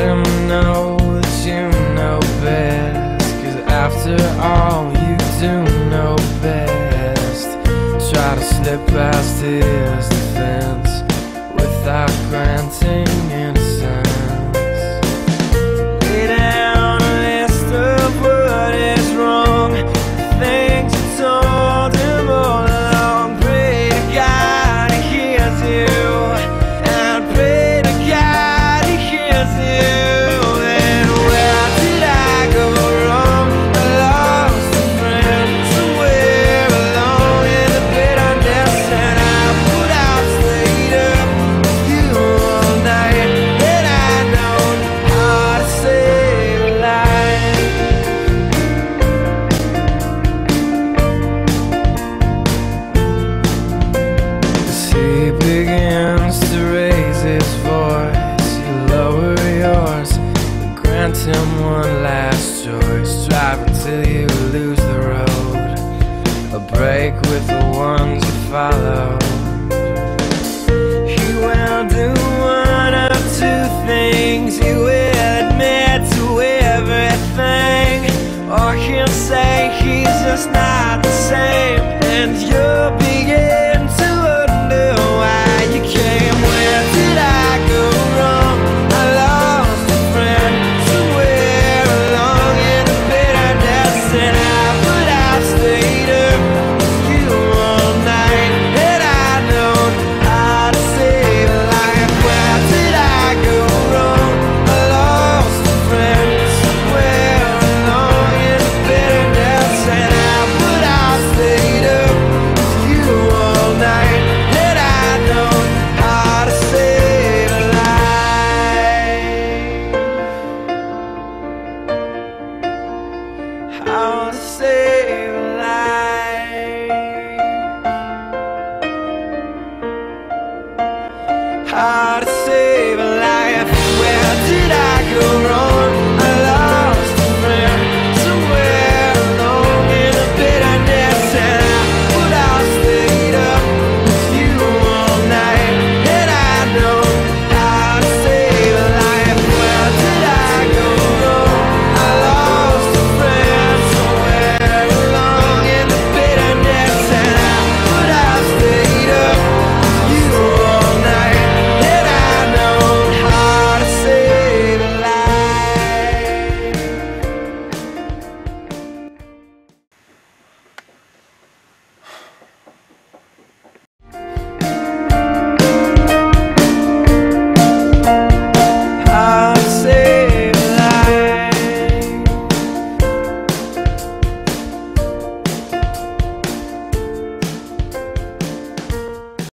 Let him know that you know best. Cause after all you do know best. Try to slip past his defense Without granting until you lose the road. A break with the ones you follow. You will do one of two things. You will admit to everything, or he'll say he's just not the same, and you'll be.